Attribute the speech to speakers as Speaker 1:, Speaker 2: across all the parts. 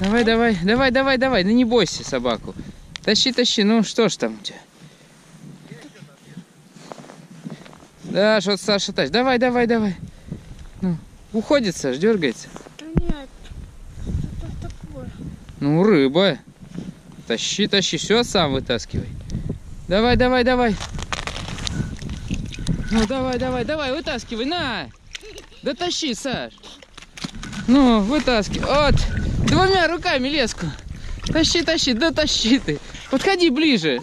Speaker 1: Давай, давай, давай, давай, давай. Ну не бойся собаку. Тащи, тащи. Ну что ж там у тебя? Да, что-то Саша тащит. Давай, давай, давай. Ну, уходит, Саш, дергается.
Speaker 2: Да нет. Что такое?
Speaker 1: Ну, рыба. Тащи, тащи, все сам вытаскивай. Давай, давай, давай. Ну, давай, давай, давай, вытаскивай, на. Да тащи, Саш. Ну, вытаскивай. Вот, двумя руками леску. Тащи, тащи, да тащи ты. Подходи ближе.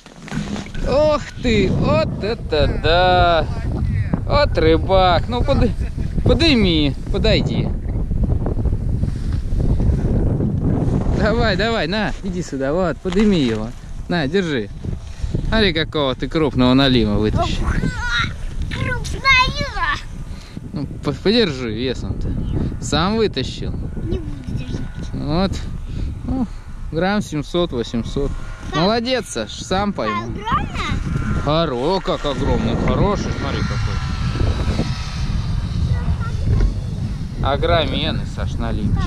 Speaker 1: Ох ты, вот это да. Вот рыбак. Ну, под... подыми, подойди. Давай, давай, на, иди сюда, вот, подыми его. На, держи. Смотри, какого ты крупного налима вытащил.
Speaker 2: Крупная.
Speaker 1: Ну, по- подержи весом-то. Сам вытащил.
Speaker 2: Не держать.
Speaker 1: Вот. Ну, грамм 700-800. Молодец, Саш, сам пойму.
Speaker 2: Огромная?
Speaker 1: Хоро, как огромный, хороший, смотри какой. Огроменный, Саш, налимчик.